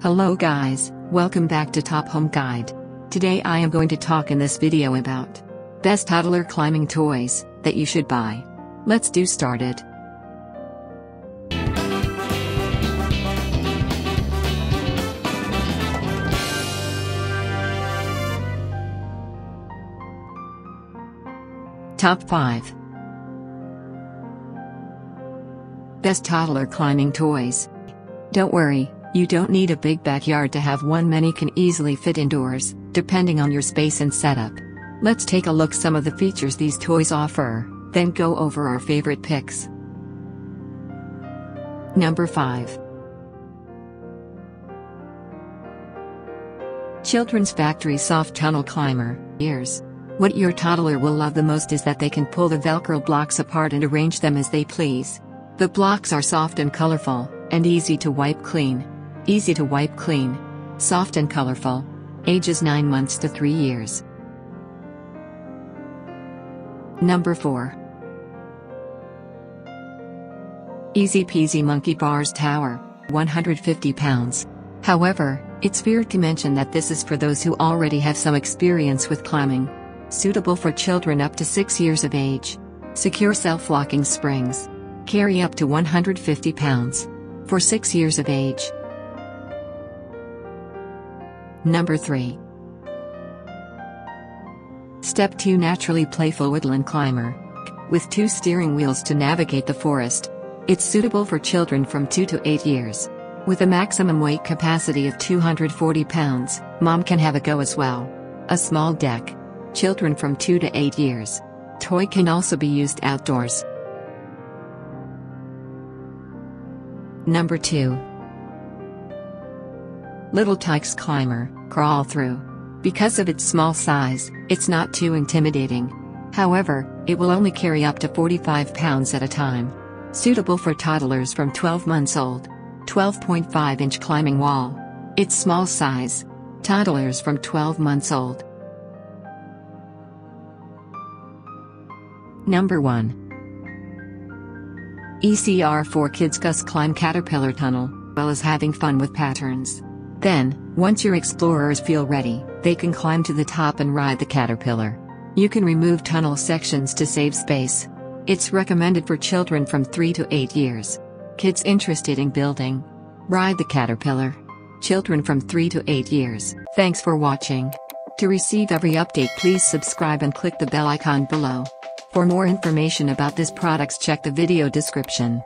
Hello guys, welcome back to Top Home Guide. Today I am going to talk in this video about best toddler climbing toys that you should buy. Let's do started. Top 5 Best toddler climbing toys. Don't worry, you don't need a big backyard to have one many can easily fit indoors, depending on your space and setup. Let's take a look some of the features these toys offer, then go over our favorite picks. Number 5 Children's Factory Soft Tunnel Climber, Ears. What your toddler will love the most is that they can pull the Velcro blocks apart and arrange them as they please. The blocks are soft and colorful, and easy to wipe clean. Easy to wipe clean. Soft and colorful. Ages 9 months to 3 years. Number 4. Eezy Peezy Monkey Bars Tower, 150 pounds. However, it's fair to mention that this is for those who already have some experience with climbing. Suitable for children up to 6 years of age. Secure self-locking springs. Carry up to 150 pounds. For 6 years of age. Number 3. Step 2 Naturally Playful Woodland Climber. With two steering wheels to navigate the forest. It's suitable for children from 2 to 8 years. With a maximum weight capacity of 240 pounds, mom can have a go as well. A small deck. Children from 2 to 8 years. Toy can also be used outdoors. Number 2. Little Tikes Climber, Crawl Through. Because of its small size, it's not too intimidating. However, it will only carry up to 45 pounds at a time. Suitable for toddlers from 12 months old. 12.5 inch climbing wall. Its small size. Toddlers from 12 months old. Number 1. ECR4Kids Gus Climb Caterpillar Tunnel, well as having fun with patterns. Then, once your explorers feel ready, they can climb to the top and ride the caterpillar. You can remove tunnel sections to save space. It's recommended for children from 3 to 8 years. Kids interested in building. Ride the caterpillar. Children from 3 to 8 years. Thanks for watching. To receive every update please subscribe and click the bell icon below. For more information about this products check the video description.